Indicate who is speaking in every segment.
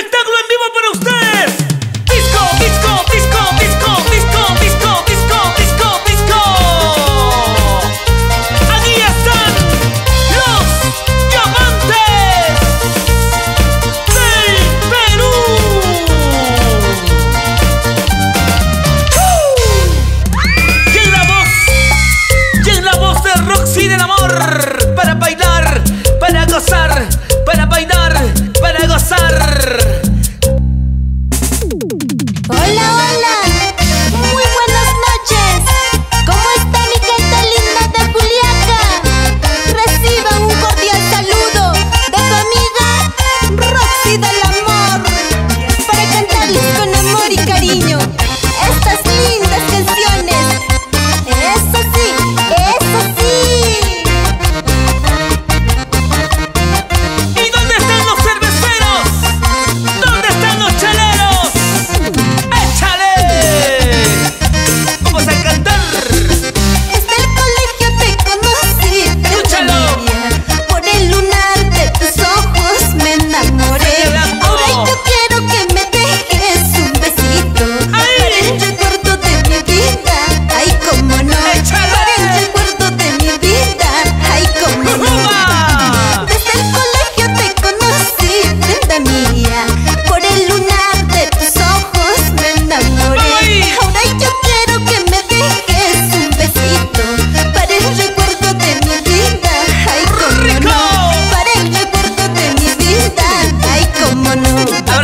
Speaker 1: espectáculo en vivo para ustedes. Disco, disco, disco, disco, disco, disco, disco, disco, disco. Aquí están los diamantes del Perú. ¡Uh! Y en la voz, y en la voz de Roxy del Amor.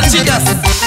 Speaker 1: cantigas.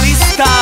Speaker 1: vista.